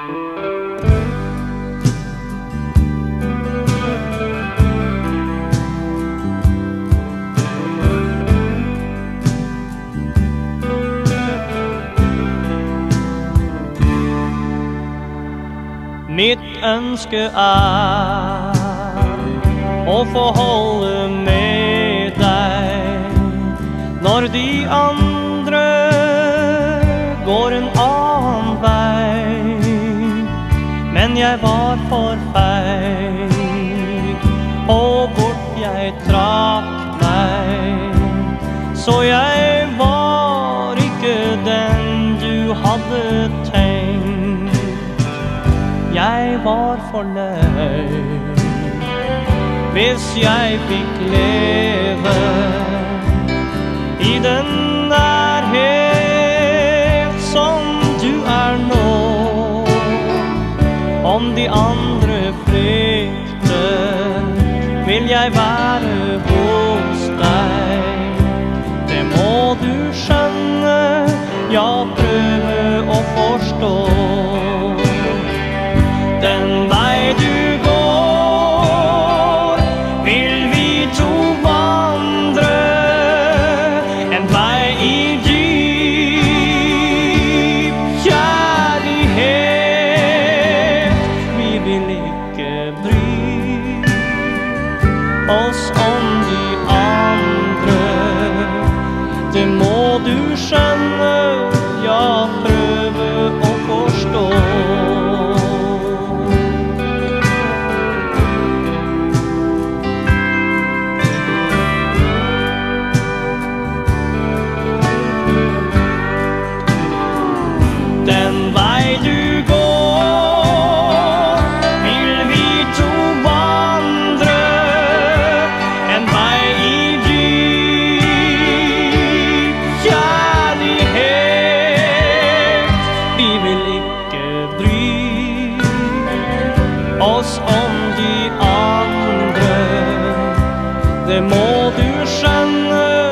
Mitt ønske er å få holde med deg når de andre går en annen Men jeg var for feig, og bort jeg trakk meg. Så jeg var ikke den du hadde tenkt. Jeg var fornøyd hvis jeg fikk leve i den Om de andre flykter, vil jeg være oss om de andre. Oss om de andre. Det må du skjønne.